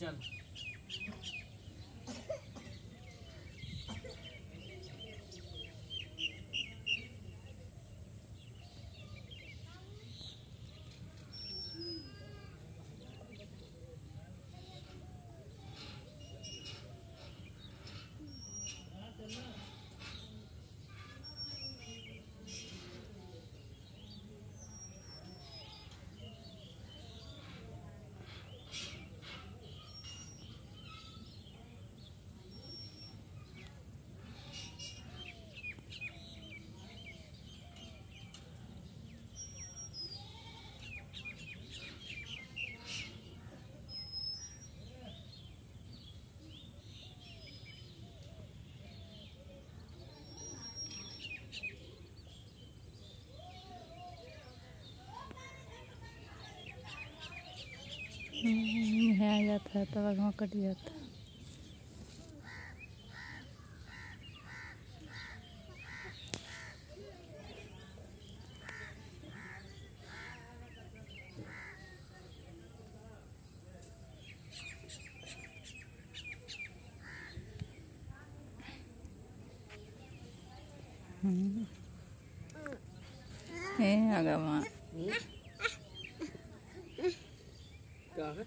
चल। है जाता है तब आगे कट जाता है Eh, agama. হবে